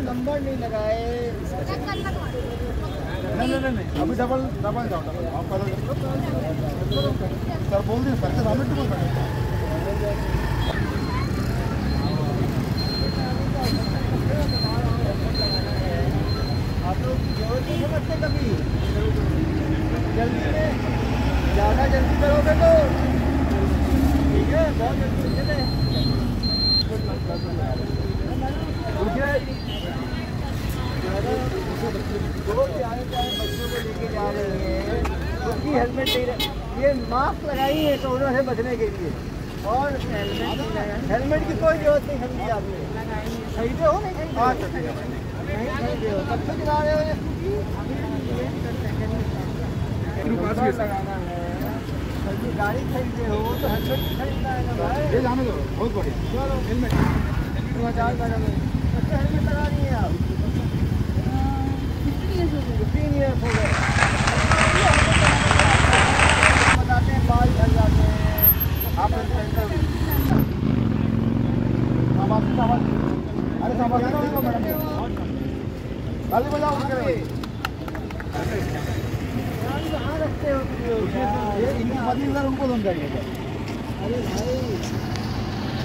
Number नहीं लगाए। नहीं नहीं नहीं अभी डबल डबल जाओ डबल आप करो सर, बोल दिए, सर सामने तो बोल सकते आप लोग नहीं समझते कभी। जल्दी में ज़्यादा जल्दी करोगे तो। ठीक है, बहुत जल्दी चले हेलमेट ये मास्क लगाई है कोरोना से बचने के लिए और हेलमेट की कोई ज़रूरत नहीं समझी आपने हो। नहीं खरीदे हाँ नहीं हो कब से चला रहे हो लगाना गाड़ी खरीदे हो तो हेलमेट खरीदना है ना भाई ये जाने दो बहुत बढ़िया चलो हेलमेट दो हज़ार का हेलमेट लगा रही हैं आप फिफ्टीन ईयर्स हो गए बताते हैं बाल झड़ जाते हैं आप अरे गाली बजाओ ध्यान रखते? ये इनकी पति उनको समझाइए अरे भाई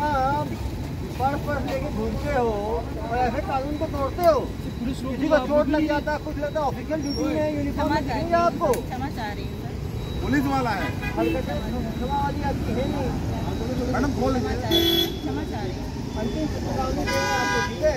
इतना आप पर्स पर्स लेके घूमते हो और ऐसे कानून को तोड़ते हो। किसी को चोट लग जाता कुछ लगता ऑफिशियल ड्यूटी में यूनिफॉर्म चाहिए आपको। हूँ पुलिस वाला है। वाली आपकी है नहीं मैडम बोल ठीक है।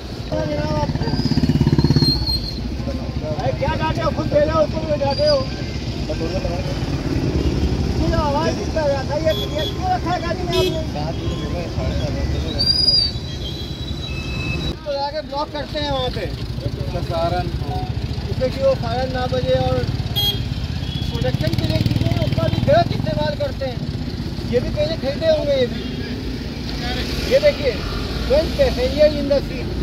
क्या डांटे हो खुद ब्लॉक करते हैं वहाँ पे वो फायर ना बजे और प्रोडक्शन के लिए उसका भी गलत इस्तेमाल करते हैं ये भी पहले खरीदे होंगे ये भी ये देखिए पैसेंजर इन द सीट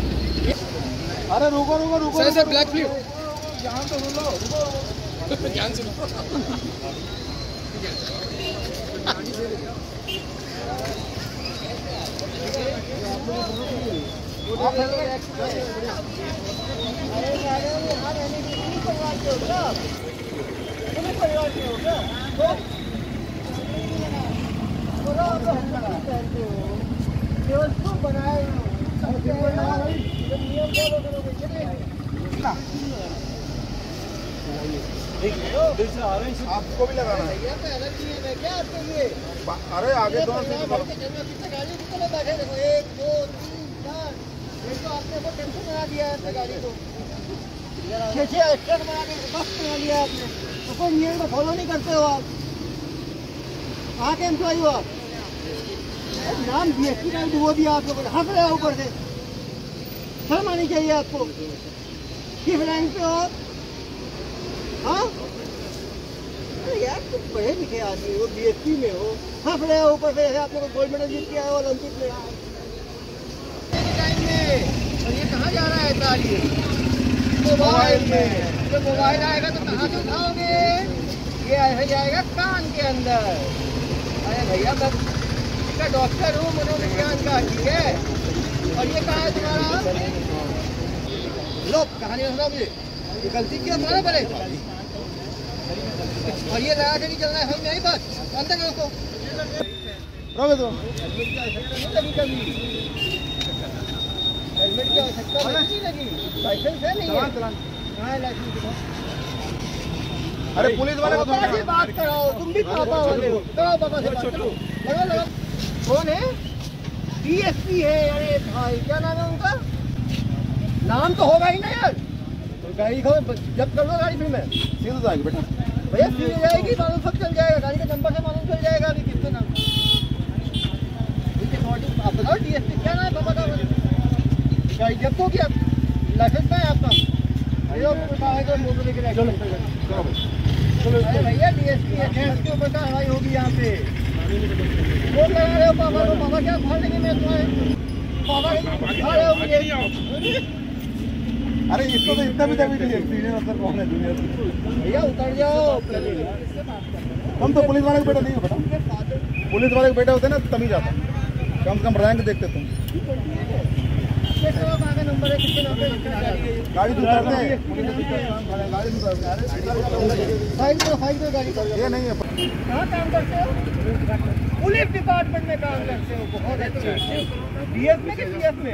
अरे रुको रुको रुको सर, सर, black flip. यहाँ तो सुन लो ध्यान से परिवार के हो क्या आप? कितने परिवार के हो क्या तो बोलो आप तो हेलमेट नहीं पहनते हो केवल तुम बनाए हो और केवल यार, ये नियम फॉलो करोगे चलेंगे आपको भी लगाना है। तो अलग नियम है क्या आपके लिए? अरे आगे तो कितने कितने एक दो तीन चार। ये तो आपने वो टेंशन बना दिया है गाड़ी को। छः छः एक्स्ट्रा बना के बस बना लिया आपने। तो कोई नियम को फॉलो नहीं करते हो आप। कहाँ के एम्प्लॉय हो आप? नाम जी एस टी का वो दिया आप लोगों ने हंस रहे हो ऊपर से। शर्म आनी चाहिए आपको। किस रैंक पे हो आप हाँ अरे यार तुम पढ़े लिखे आदमी हो बीएससी में हो हंस रहे हो ऊपर से आप लोग गोल्ड मेडल जीत के आए हो ओलंपिक में और ये कहाँ जा रहा है मोबाइल में। जब मोबाइल आएगा तो कहाँ से उठाओगे? ये ऐसे जाएगा कान के अंदर। अरे भैया मैं डॉक्टर हूँ मनोविज्ञान का ठीक है? और ये कहाँ है तुम्हारा? लो कहानी सुना मुझे। ये गलती किया पहले और ये नया से नहीं चलना है हम यहीं बस अंदर की नहीं लगी कभी हेलमेट की आवश्यकता नहीं। लगी लाइसेंस है नहीं। है कहाँ है लाइसेंस अरे पुलिस वाले को से बात कराओ। तुम भी पापा वाले हो। कराओ पापा से बात करो। लगा लगा कौन है? डीएसपी है। अरे भाई क्या नाम है उनका? नाम तो होगा ही ना यार। तो गाड़ी को जब कर लो गाड़ी फिर में। सीधे जाएगी बेटा। भैया सीधे जाएगी मालूम सब चल जाएगा। गाड़ी का नंबर से मालूम चल जाएगा अभी किसका नाम। क्या नाम है पापा का? गाड़ी जब तो क्या लाइसेंस है आपका भैया है के ऊपर कार्रवाई होगी यहाँ पे। बोल लगा रहे हो पापा को पापा क्या खा लेंगे मैं तुम्हारे पापा खा रहे हो अरे इसको तो इतना भी दबी नहीं सीनियर अफसर कौन है दुनिया भैया उतर जाओ। हम तो पुलिस वाले के बेटा नहीं हो बेटा। पुलिस वाले के बेटा होते ना तभी जाता कम से कम रैंक देखते तुम। गाड़ी तो उतरते हैं। ये नहीं है। कहाँ काम करते हो पुलिस डिपार्टमेंट में काम करते हो बहुत अच्छे। डीएस में कि सीएस में?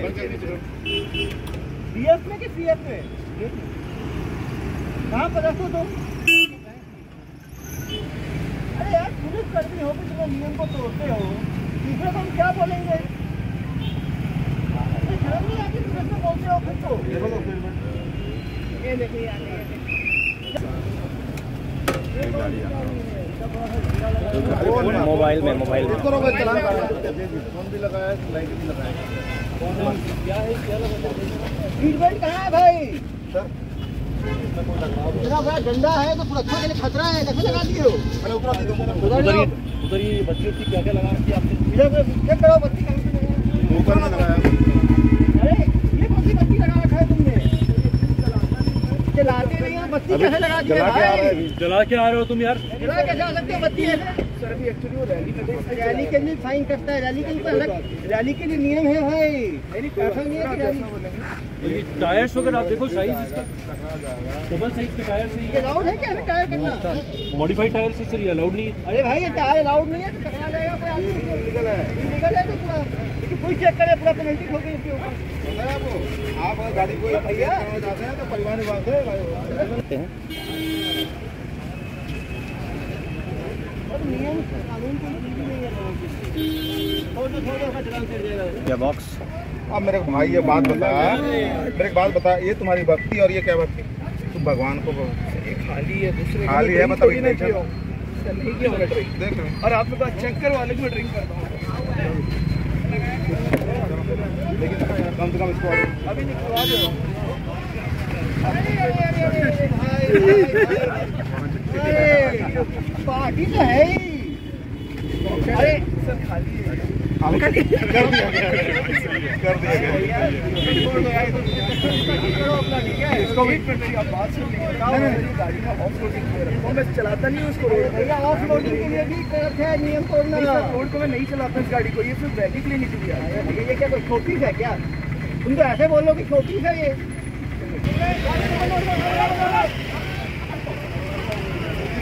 डीएस में कि सीएस में? कहाँ पर रखो तुम? अरे यार पुलिस कर्मी हो भी तुम्हें नियम को तोड़ते हो। दूसरे को हम क्या बोलेंगे? शर्म नहीं आती तुम ऐसे बोलते हो खुद को। तो में। ये यार मोबाइल में मोबाइल में। फ़ोन भी लगाया लाइट भी लगाया। है सीट बेल्ट कहाँ है भाई? सर इतना बड़ा डंडा है तो सुरक्षा के लिए खतरा है कैसे लगा दिए हो? उधर उधर ये बच्ची उच्ची क्या क्या लगा रखी है आपने? इधर चेक करो है। ऊपर में लगाया। अरे ये कौन सी बत्ती लगा रखा है तुमने? चलाते नहीं बत्ती कैसे लगा दी जला के आ रहा है। भाई अभी जला के आ रहे हो तुम यार। चला कैसे आ सकते हो बत्ती है। सर अभी एक्चुअली वो रैली में रैली के लिए फाइन कटता है रैली के लिए अलग रैली के लिए नियम है भाई। ऐसा नहीं है रैली टायर्स वगैरह आप देखो साइज़ इसका। डबल साइज़ के टायर से ये अलाउड है क्या टायर करना? मॉडिफाइड टायर से सर ये अलाउड नहीं है। अरे भाई ये टायर अलाउड नहीं है तो टकरा जाएगा कोई आदमी लीगल है। लीगल है तो पूरा लेकिन कोई चेक करे पूरा पेनल्टी ठोके इसके ऊपर। है आप गाड़ी को भैया। जाते हैं तो परिवहन विभाग से और नियम कानून की चीज़ नहीं है लोगों की छोड़ दो छोड़ दो उसका चलान कर जाएगा क्या बॉक्स अब मेरे को भाई ये बात बता। मेरे को बात बता ये तुम्हारी भक्ति और ये क्या भक्ति? तुम भगवान को खाली है दूसरे खाली है मतलब नहीं किया होगा ड्रिंक देख और आपके पास चेक करवा लेकिन मैं ड्रिंक करता हूँ। लेकिन कम से कम इसको अभी निकलवा दो। पार्टी तो है ही अरे खाली है कर दिया कर दिया इसको भी चलाता नहीं उसको ऑफ़ रोडिंग के लिए भी गलत है नियम तोड़ना रोड को मैं नहीं चलाता इस गाड़ी को ये सिर्फ़ रैली के लिए निकली है ये क्या कोई छोटी है क्या तुम तो ऐसे बोलो कि छोटी है ये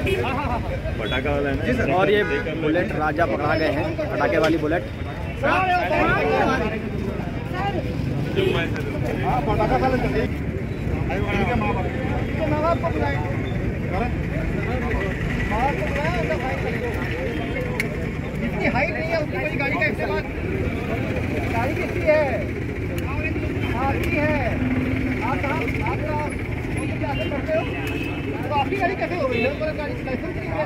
पटाखा वाला है ना और ये बुलेट राजा पकड़ा गए हैं, पटाखे वाली बुलेट। इतनी हाइट नहीं है उतनी गाड़ी का इस्तेमाल। गाड़ी किसकी है आपकी है आप कहाँ आप करते हो तो आपकी गाड़ी कैसे हो गई है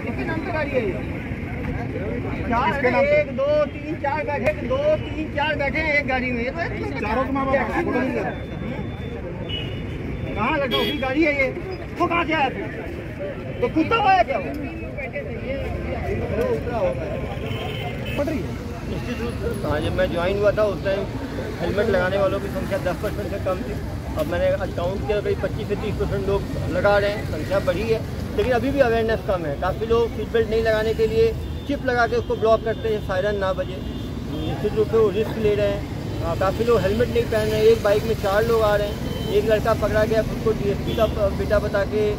किसके नाम पे गाड़ी है ये है? एक दो तीन चार बैठे दो तीन चार बैठे हैं एक गाड़ी में तो चारों हैं, कहाँ लगा उसकी गाड़ी है ये वो कहाँ से आया? तो कुत्ता हुआ है क्या पड़ रही है हाँ जब मैं ज्वाइन हुआ था उस टाइम हेलमेट लगाने वालों की संख्या दस परसेंट से कम थी। अब मैंने काउंट किया, करीब पच्चीस से तीस परसेंट लोग लगा रहे हैं, संख्या बढ़ी है। लेकिन अभी भी अवेयरनेस कम है। काफ़ी लोग सीट बेल्ट नहीं लगाने के लिए चिप लगा के उसको ब्लॉक करते हैं सायरन ना बजे। निश्चित रूप से वो रिस्क ले रहे हैं। काफ़ी लोग हेलमेट नहीं पहन रहे हैं। एक बाइक में चार लोग आ रहे हैं। एक लड़का पकड़ा गया, खुद को डी का बेटा बता के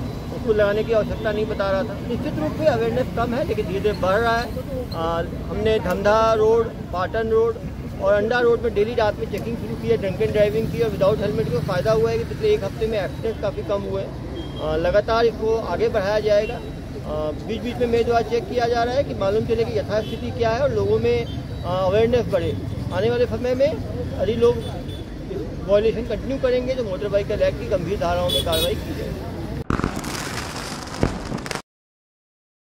उसको लगाने की आवश्यकता नहीं बता रहा था। निश्चित रूप से अवेयरनेस कम है लेकिन धीरे धीरे बढ़ रहा है। आ, हमने धमधा रोड पाटन रोड और अंडा रोड में डेली रात में चेकिंग शुरू की है ड्रिंक एंड ड्राइविंग की और विदाउट हेलमेट को फ़ायदा हुआ है कि पिछले एक हफ़्ते में एक्सीडेंट काफ़ी कम हुए हैं। लगातार इसको आगे बढ़ाया जाएगा। बीच बीच में द्वारा चेक किया जा रहा है कि मालूम चले कि यथास्थिति क्या है और लोगों में अवेयरनेस बढ़े। आने वाले समय में यदि लोग वॉयलेशन कंटिन्यू करेंगे तो मोटर बाइक एक्ट की गंभीर धाराओं में कार्रवाई की